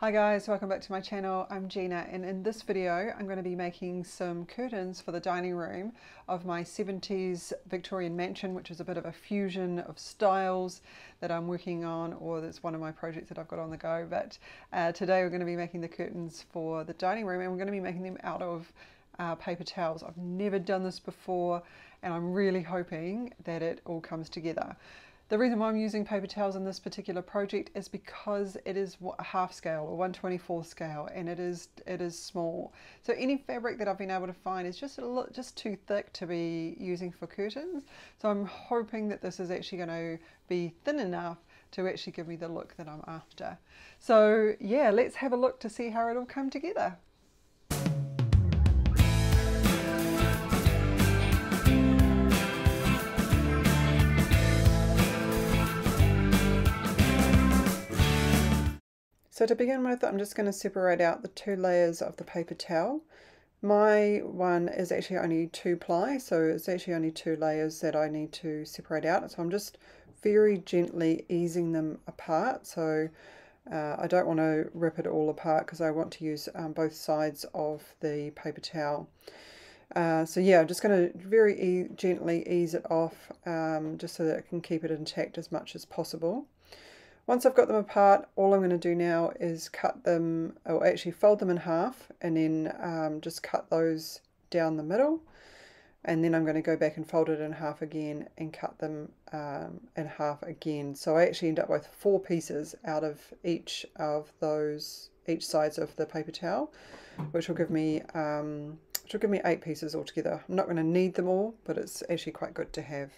Hi guys, welcome back to my channel. I'm Gina and in this video I'm going to be making some curtains for the dining room of my 70s Victorian mansion which is a bit of a fusion of styles that I'm working on or that's one of my projects that I've got on the go but uh, today we're going to be making the curtains for the dining room and we're going to be making them out of uh, paper towels. I've never done this before and I'm really hoping that it all comes together. The reason why I'm using paper towels in this particular project is because it is a half scale or 124 scale and it is it is small. So any fabric that I've been able to find is just a little, just too thick to be using for curtains. So I'm hoping that this is actually going to be thin enough to actually give me the look that I'm after. So yeah, let's have a look to see how it all come together. So to begin with, I'm just going to separate out the two layers of the paper towel. My one is actually only two ply, so it's actually only two layers that I need to separate out. So I'm just very gently easing them apart. So uh, I don't want to rip it all apart because I want to use um, both sides of the paper towel. Uh, so yeah, I'm just going to very e gently ease it off um, just so that I can keep it intact as much as possible. Once I've got them apart, all I'm going to do now is cut them, or actually fold them in half, and then um, just cut those down the middle. And then I'm going to go back and fold it in half again and cut them um, in half again. So I actually end up with four pieces out of each of those, each sides of the paper towel, which will give me, um, which will give me eight pieces altogether. I'm not going to need them all, but it's actually quite good to have.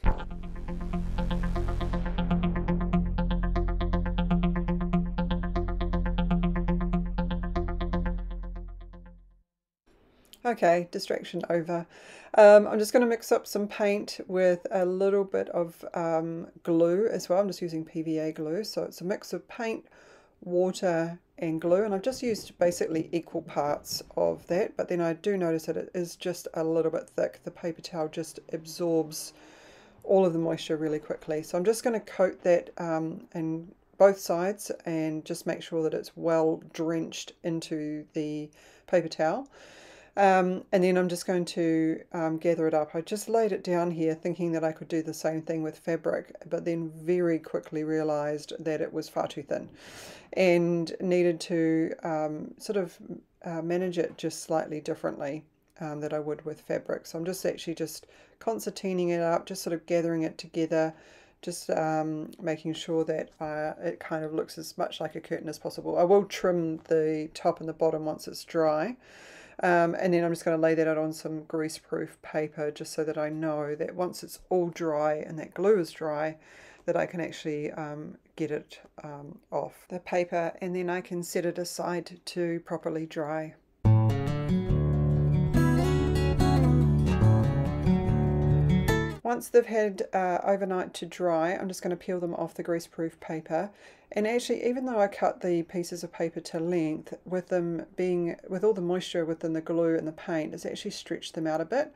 Okay, distraction over. Um, I'm just going to mix up some paint with a little bit of um, glue as well. I'm just using PVA glue. So it's a mix of paint, water and glue. And I've just used basically equal parts of that. But then I do notice that it is just a little bit thick. The paper towel just absorbs all of the moisture really quickly. So I'm just going to coat that um, in both sides and just make sure that it's well drenched into the paper towel. Um, and then I'm just going to um, gather it up. I just laid it down here thinking that I could do the same thing with fabric, but then very quickly realized that it was far too thin and needed to um, sort of uh, manage it just slightly differently um, that I would with fabric. So I'm just actually just concertining it up, just sort of gathering it together, just um, making sure that uh, it kind of looks as much like a curtain as possible. I will trim the top and the bottom once it's dry. Um, and then I'm just going to lay that out on some greaseproof paper just so that I know that once it's all dry and that glue is dry, that I can actually um, get it um, off the paper and then I can set it aside to properly dry. Once they've had uh, overnight to dry, I'm just going to peel them off the greaseproof paper. And actually, even though I cut the pieces of paper to length, with them being, with all the moisture within the glue and the paint, it's actually stretched them out a bit.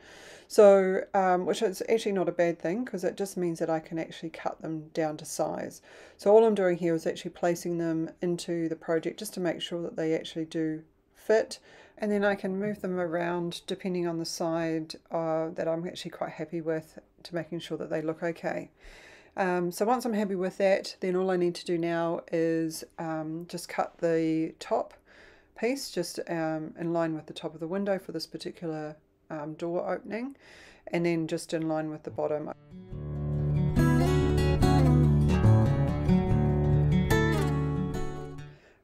So, um, which is actually not a bad thing because it just means that I can actually cut them down to size. So all I'm doing here is actually placing them into the project just to make sure that they actually do fit and then I can move them around depending on the side uh, that I'm actually quite happy with to making sure that they look okay. Um, so once I'm happy with that, then all I need to do now is um, just cut the top piece just um, in line with the top of the window for this particular um, door opening and then just in line with the bottom.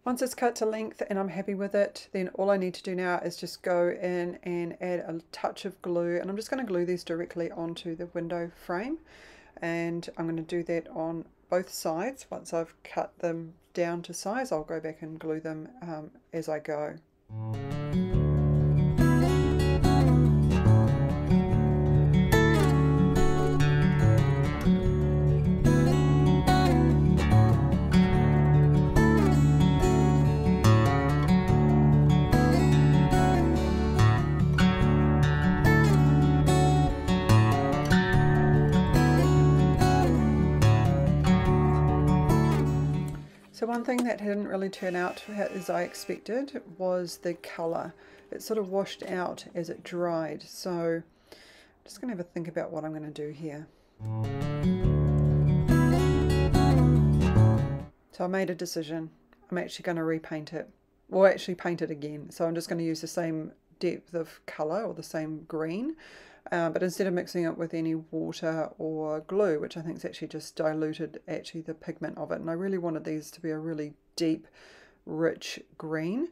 Once it's cut to length and I'm happy with it, then all I need to do now is just go in and add a touch of glue. And I'm just going to glue these directly onto the window frame. And I'm going to do that on both sides. Once I've cut them down to size, I'll go back and glue them um, as I go. One thing that didn't really turn out as I expected was the colour. It sort of washed out as it dried. So I'm just going to have a think about what I'm going to do here. So I made a decision. I'm actually going to repaint it. Or actually paint it again. So I'm just going to use the same depth of colour or the same green. Uh, but instead of mixing it with any water or glue, which I think is actually just diluted actually the pigment of it. And I really wanted these to be a really deep, rich green.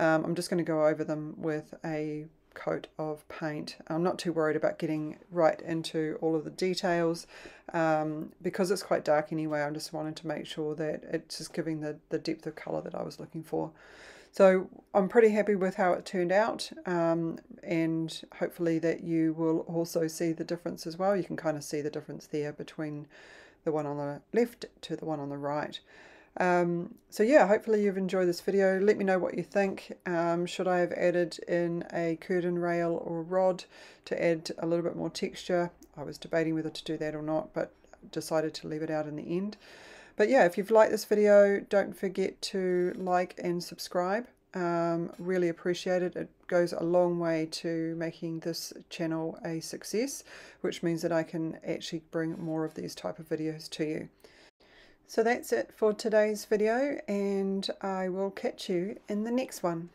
Um, I'm just going to go over them with a coat of paint. I'm not too worried about getting right into all of the details um, because it's quite dark anyway. I just wanted to make sure that it's just giving the, the depth of colour that I was looking for. So I'm pretty happy with how it turned out um, and hopefully that you will also see the difference as well. You can kind of see the difference there between the one on the left to the one on the right. Um, so yeah, hopefully you've enjoyed this video. Let me know what you think. Um, should I have added in a curtain rail or rod to add a little bit more texture? I was debating whether to do that or not, but decided to leave it out in the end. But yeah, if you've liked this video, don't forget to like and subscribe. Um, really appreciate it. It goes a long way to making this channel a success, which means that I can actually bring more of these type of videos to you. So that's it for today's video and I will catch you in the next one.